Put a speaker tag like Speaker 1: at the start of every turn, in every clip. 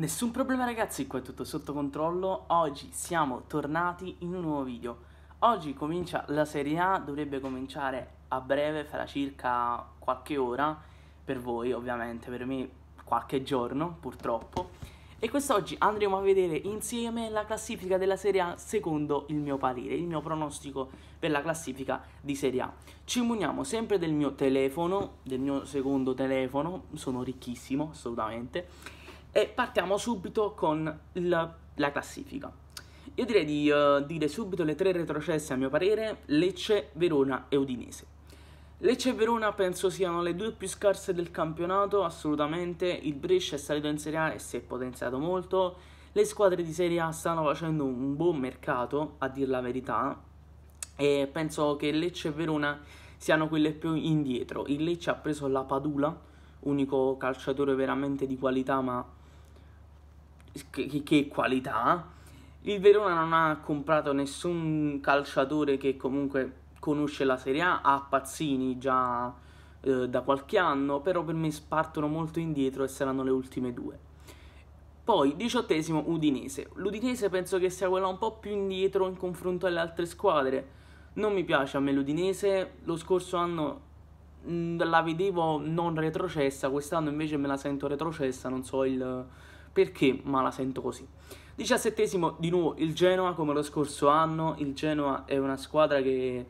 Speaker 1: Nessun problema ragazzi, qua è tutto sotto controllo. Oggi siamo tornati in un nuovo video. Oggi comincia la Serie A, dovrebbe cominciare a breve, farà circa qualche ora, per voi ovviamente, per me qualche giorno purtroppo. E quest'oggi andremo a vedere insieme la classifica della Serie A secondo il mio parere, il mio pronostico per la classifica di Serie A. Ci muniamo sempre del mio telefono, del mio secondo telefono, sono ricchissimo assolutamente e partiamo subito con il, la classifica. Io direi di uh, dire subito le tre retrocesse a mio parere, Lecce, Verona e Udinese. Lecce e Verona penso siano le due più scarse del campionato, assolutamente. Il Brescia è salito in Serie A e si è potenziato molto. Le squadre di Serie A stanno facendo un buon mercato, a dir la verità. E penso che Lecce e Verona siano quelle più indietro. Il Lecce ha preso la Padula, unico calciatore veramente di qualità, ma che, che qualità. Il Verona non ha comprato nessun calciatore che comunque conosce la Serie A, ha Pazzini già eh, da qualche anno, però per me partono molto indietro e saranno le ultime due. Poi, diciottesimo, Udinese. L'Udinese penso che sia quella un po' più indietro in confronto alle altre squadre. Non mi piace a me l'Udinese, lo scorso anno mh, mm, la vedevo non retrocessa, quest'anno invece me la sento retrocessa, non so il perché, ma la sento così. Diciassettesimo, di nuovo il Genoa come lo scorso anno. Il Genoa è una squadra che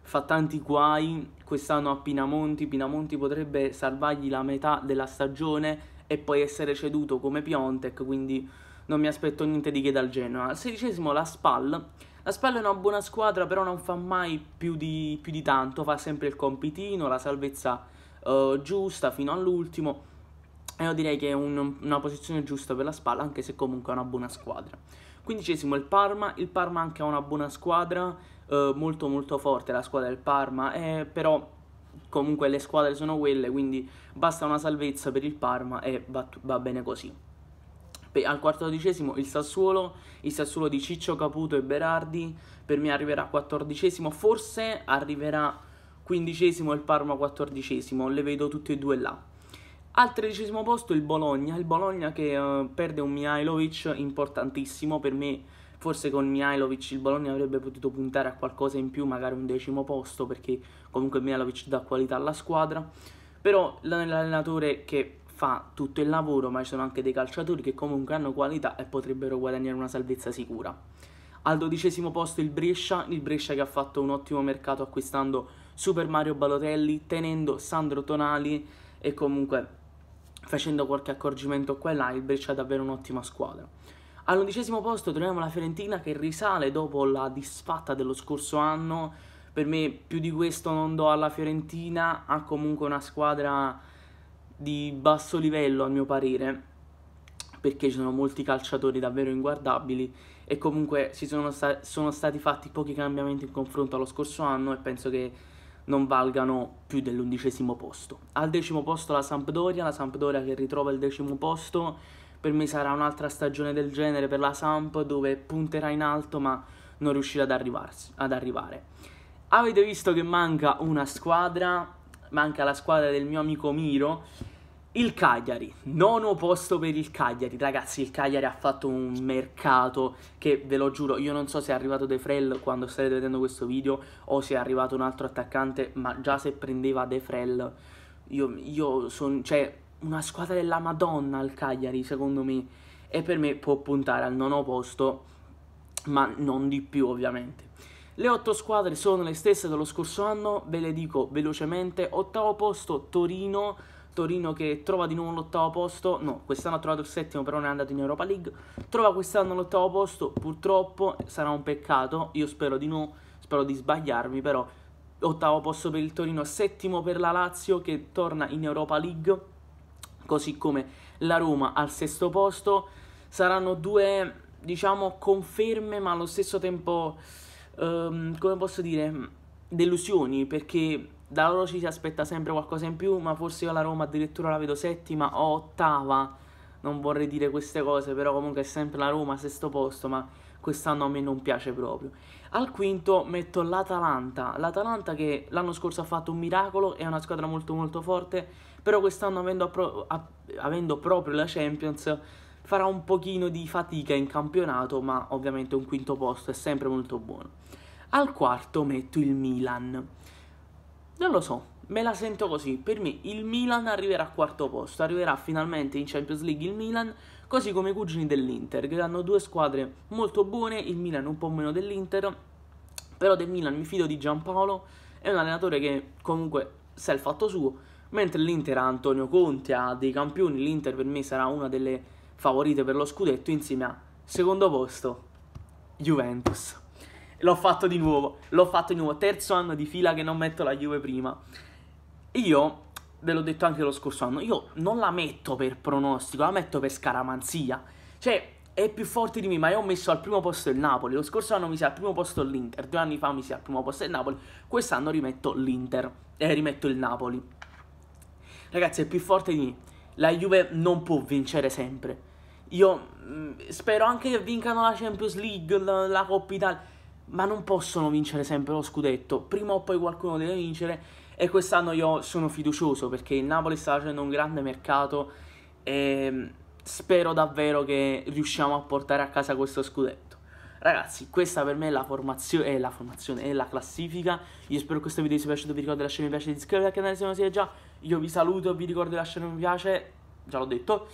Speaker 1: fa tanti guai. Quest'anno a Pinamonti. Pinamonti potrebbe salvargli la metà della stagione e poi essere ceduto come Piontek. Quindi non mi aspetto niente di che dal Genoa. Al sedicesimo, la Spal. La Spal è una buona squadra, però non fa mai più di, più di tanto. Fa sempre il compitino, la salvezza uh, giusta fino all'ultimo e io direi che è un, una posizione giusta per la spalla, anche se comunque è una buona squadra. Quindicesimo il Parma, il Parma anche ha una buona squadra, eh, molto molto forte la squadra del Parma, eh, però comunque le squadre sono quelle, quindi basta una salvezza per il Parma e va, va bene così. Pe al quattordicesimo il Sassuolo, il Sassuolo di Ciccio Caputo e Berardi, per me arriverà quattordicesimo, forse arriverà quindicesimo il Parma quattordicesimo, le vedo tutte e due là. Al tredicesimo posto il Bologna, il Bologna che uh, perde un Mihailovic importantissimo, per me forse con Mihailovic il Bologna avrebbe potuto puntare a qualcosa in più, magari un decimo posto, perché comunque Mihailovic dà qualità alla squadra, però l'allenatore che fa tutto il lavoro, ma ci sono anche dei calciatori che comunque hanno qualità e potrebbero guadagnare una salvezza sicura. Al dodicesimo posto il Brescia, il Brescia che ha fatto un ottimo mercato acquistando Super Mario Balotelli, tenendo Sandro Tonali e comunque facendo qualche accorgimento qua e là, il Brescia è davvero un'ottima squadra. All'undicesimo posto troviamo la Fiorentina che risale dopo la disfatta dello scorso anno. Per me più di questo non do alla Fiorentina, ha comunque una squadra di basso livello a mio parere, perché ci sono molti calciatori davvero inguardabili e comunque si sono, sta- sono stati fatti pochi cambiamenti in confronto allo scorso anno e penso che non valgano più dell'undicesimo posto. Al decimo posto la Sampdoria, la Sampdoria che ritrova il decimo posto, per me sarà un'altra stagione del genere per la Samp dove punterà in alto ma non riuscirà ad, ad arrivare. Avete visto che manca una squadra, manca la squadra del mio amico Miro il Cagliari, nono posto per il Cagliari, ragazzi il Cagliari ha fatto un mercato che ve lo giuro, io non so se è arrivato De Frel quando starete vedendo questo video o se è arrivato un altro attaccante, ma già se prendeva De Frel, io, io sono, cioè una squadra della Madonna il Cagliari secondo me. E per me può puntare al nono posto, ma non di più ovviamente. Le otto squadre sono le stesse dello scorso anno, ve le dico velocemente, ottavo posto Torino, Torino che trova di nuovo l'ottavo posto, no, quest'anno ha trovato il settimo però non è andato in Europa League, trova quest'anno l'ottavo posto, purtroppo sarà un peccato, io spero di no, spero di sbagliarmi, però ottavo posto per il Torino, settimo per la Lazio che torna in Europa League, così come la Roma al sesto posto, saranno due, diciamo, conferme ma allo stesso tempo, um, come posso dire, delusioni, perché da loro ci si aspetta sempre qualcosa in più, ma forse io la Roma addirittura la vedo settima o ottava. Non vorrei dire queste cose, però comunque è sempre la Roma, sesto posto, ma quest'anno a me non piace proprio. Al quinto metto l'Atalanta, l'Atalanta che l'anno scorso ha fatto un miracolo, è una squadra molto molto forte, però quest'anno avendo, appro- avendo proprio la Champions farà un pochino di fatica in campionato, ma ovviamente un quinto posto è sempre molto buono. Al quarto metto il Milan. Non lo so, me la sento così. Per me il Milan arriverà al quarto posto, arriverà finalmente in Champions League il Milan, così come i cugini dell'Inter, che hanno due squadre molto buone, il Milan un po' meno dell'Inter, però del Milan mi fido di Giampaolo, è un allenatore che comunque sa il fatto suo, mentre l'Inter ha Antonio Conte, ha dei campioni, l'Inter per me sarà una delle favorite per lo scudetto insieme a secondo posto Juventus. L'ho fatto di nuovo, l'ho fatto di nuovo, terzo anno di fila che non metto la Juve prima. Io, ve l'ho detto anche lo scorso anno, io non la metto per pronostico, la metto per scaramanzia. Cioè, è più forte di me, ma io ho messo al primo posto il Napoli. Lo scorso anno mi si al primo posto l'Inter, due anni fa mi si al primo posto il Napoli. Quest'anno rimetto l'Inter e eh, rimetto il Napoli. Ragazzi, è più forte di me. La Juve non può vincere sempre. Io mh, mm, spero anche che vincano la Champions League, la, la Coppa Italia ma non possono vincere sempre lo scudetto. Prima o poi qualcuno deve vincere. E quest'anno io sono fiducioso perché il Napoli sta facendo un grande mercato e spero davvero che riusciamo a portare a casa questo scudetto. Ragazzi, questa per me è la formazione, è la formazione, è la classifica. Io spero che questo video vi sia piaciuto, vi ricordo di lasciare mi piace, di iscrivervi al canale se non siete già. Io vi saluto, vi ricordo di lasciare un mi piace, già l'ho detto.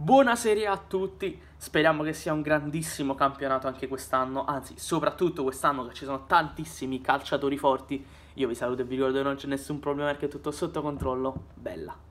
Speaker 1: Buona serie a tutti, speriamo che sia un grandissimo campionato anche quest'anno, anzi soprattutto quest'anno che ci sono tantissimi calciatori forti. Io vi saluto e vi ricordo che non c'è nessun problema perché è tutto sotto controllo. Bella.